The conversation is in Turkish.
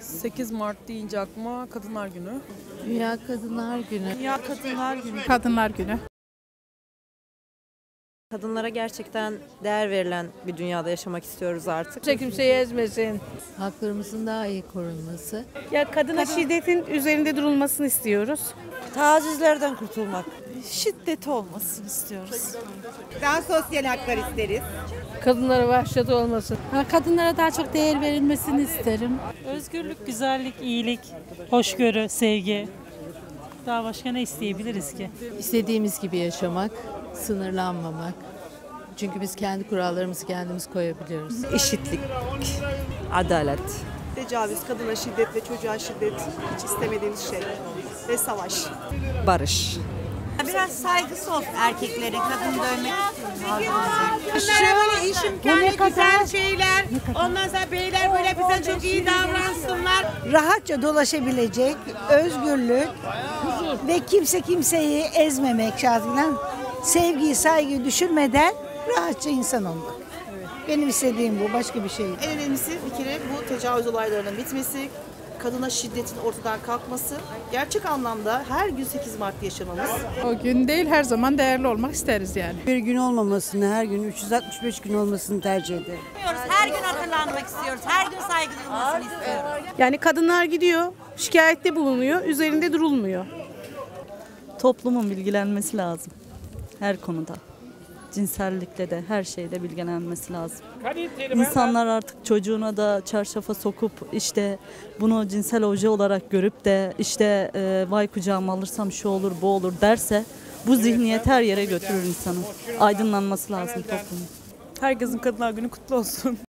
8 Mart deyince aklıma Kadınlar Günü. Dünya Kadınlar Günü. Dünya Kadınlar Günü. Kadınlar Günü. Kadınlara gerçekten değer verilen bir dünyada yaşamak istiyoruz artık. Kimse kimseyi ezmesin. Haklarımızın daha iyi korunması. Ya kadına şiddetin üzerinde durulmasını istiyoruz. Tacizlerden kurtulmak. Şiddet olmasını istiyoruz. Daha sosyal haklar isteriz. Kadınlara vahşet olmasın. Kadınlara daha çok değer verilmesini isterim. Özgürlük, güzellik, iyilik, hoşgörü, sevgi. Daha başka ne isteyebiliriz ki? İstediğimiz gibi yaşamak, sınırlanmamak. Çünkü biz kendi kurallarımızı kendimiz koyabiliyoruz. Eşitlik, adalet. Tecavüz, kadına şiddet ve çocuğa şiddet hiç istemediğimiz şey. Ve savaş. Barış. Biraz saygısı olsun erkeklere. Kadın dövmek Bunlara böyle iş imkanı, güzel şeyler. Ondan sonra beyler böyle bize çok iyi davransınlar. rahatça dolaşabilecek özgürlük ve kimse kimseyi ezmemek şartıyla sevgiyi, saygıyı düşürmeden rahatça insan olmak. Benim istediğim bu, başka bir şey. En önemlisi bir kere bu tecavüz olaylarının bitmesi, kadına şiddetin ortadan kalkması, gerçek anlamda her gün 8 Mart yaşamamız. O gün değil her zaman değerli olmak isteriz yani. Bir gün olmamasını, her gün 365 gün olmasını tercih ederim. Her gün hatırlanmak istiyoruz. Her gün saygı duyulmasını istiyoruz. Yani kadınlar gidiyor, şikayette bulunuyor, üzerinde durulmuyor. Toplumun bilgilenmesi lazım. Her konuda. Cinsellikle de her şeyde bilgilenmesi lazım. İnsanlar artık çocuğuna da çarşafa sokup işte bunu cinsel obje olarak görüp de işte e, vay kucağıma alırsam şu olur bu olur derse bu zihniyet her yere götürür insanı. Aydınlanması lazım toplumun. Herkesin Kadınlar Günü kutlu olsun.